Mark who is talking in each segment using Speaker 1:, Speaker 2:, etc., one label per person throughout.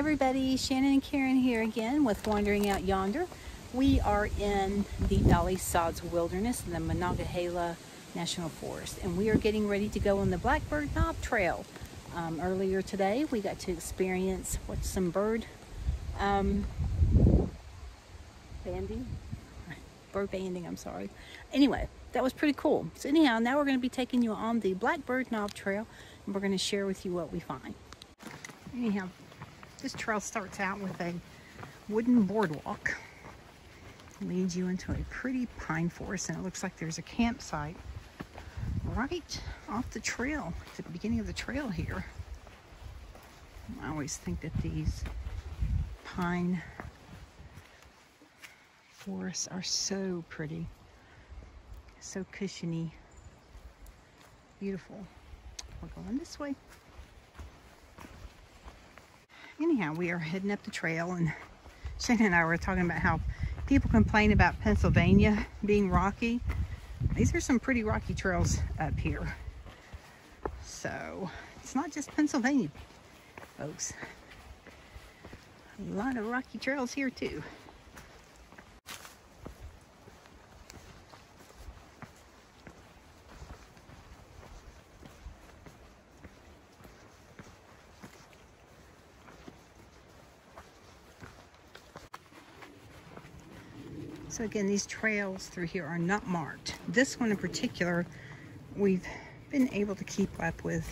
Speaker 1: everybody, Shannon and Karen here again with Wandering Out Yonder. We are in the Dolly Sods Wilderness in the Monongahela National Forest and we are getting ready to go on the Blackbird Knob Trail. Um, earlier today we got to experience what some bird um, banding, bird banding I'm sorry. Anyway, that was pretty cool. So anyhow, now we're going to be taking you on the Blackbird Knob Trail and we're going to share with you what we find. Anyhow, this trail starts out with a wooden boardwalk. Leads you into a pretty pine forest and it looks like there's a campsite right off the trail, at the beginning of the trail here. I always think that these pine forests are so pretty, so cushiony, beautiful. We're going this way anyhow, we are heading up the trail and Shannon and I were talking about how people complain about Pennsylvania being rocky. These are some pretty rocky trails up here. So it's not just Pennsylvania, folks. A lot of rocky trails here too. So again, these trails through here are not marked. This one in particular, we've been able to keep up with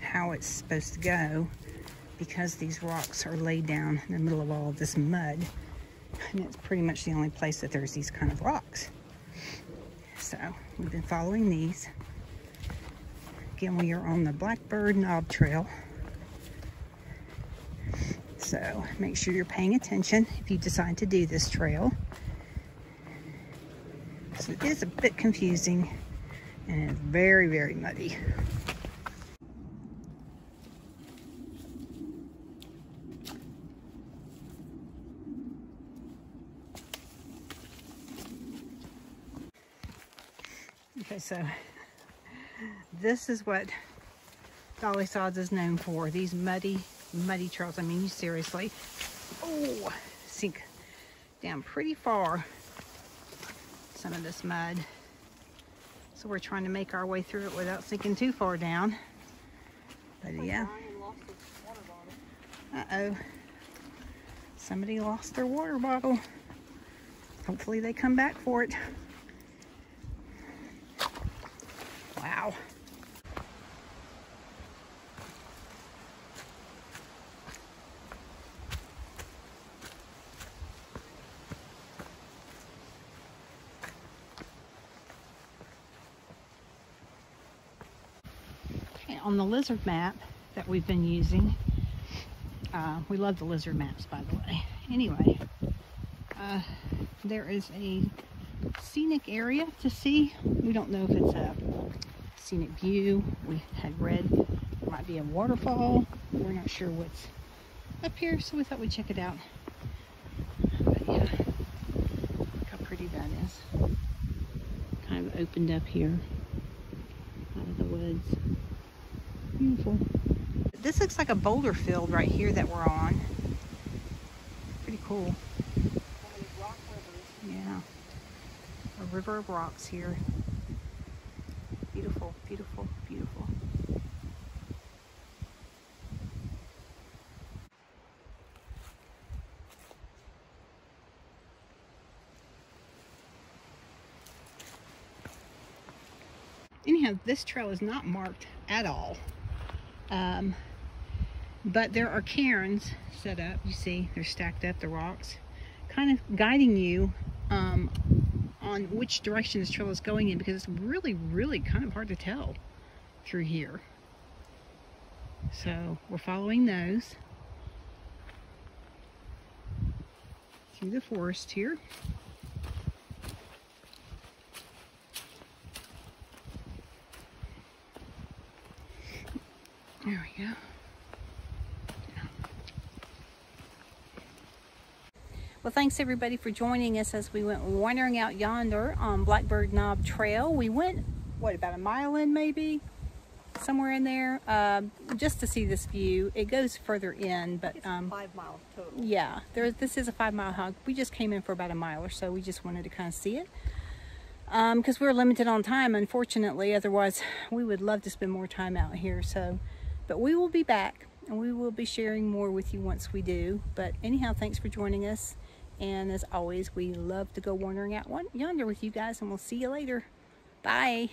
Speaker 1: how it's supposed to go because these rocks are laid down in the middle of all of this mud. And it's pretty much the only place that there's these kind of rocks. So we've been following these. Again, we are on the Blackbird Knob Trail. So make sure you're paying attention if you decide to do this trail. So it is a bit confusing and it's very, very muddy. Okay, so this is what Dolly Sods is known for, these muddy muddy trails. I mean, you seriously. Oh, sink down pretty far. Some of this mud. So we're trying to make our way through it without sinking too far down. But yeah. Uh-oh. Somebody lost their water bottle. Hopefully they come back for it. On the lizard map that we've been using, uh, we love the lizard maps, by the way. Anyway, uh, there is a scenic area to see. We don't know if it's a scenic view. We had read might be a waterfall. We're not sure what's up here, so we thought we'd check it out. But yeah, look how pretty that is. Kind of opened up here out of the woods. Beautiful. This looks like a boulder field right here that we're on. Pretty cool. Yeah. A river of rocks here. Beautiful, beautiful, beautiful. Anyhow, this trail is not marked at all. Um, but there are cairns set up. You see, they're stacked up, the rocks, kind of guiding you um, on which direction this trail is going in because it's really, really kind of hard to tell through here. So we're following those through the forest here. There we go. Well, thanks everybody for joining us as we went wandering out yonder on Blackbird Knob Trail. We went, what, about a mile in maybe? somewhere in there, um, just to see this view. It goes further in, but
Speaker 2: It's
Speaker 1: um,
Speaker 2: five miles total.
Speaker 1: yeah, there. This is a five mile hike. We just came in for about a mile or so. We just wanted to kind of see it because we're limited on time, unfortunately. Otherwise, we would love to spend more time out here. So, but we will be back and we will be sharing more with you once we do. But anyhow, thanks for joining us. And as always, we love to go wandering out yonder with you guys, and we'll see you later. Bye.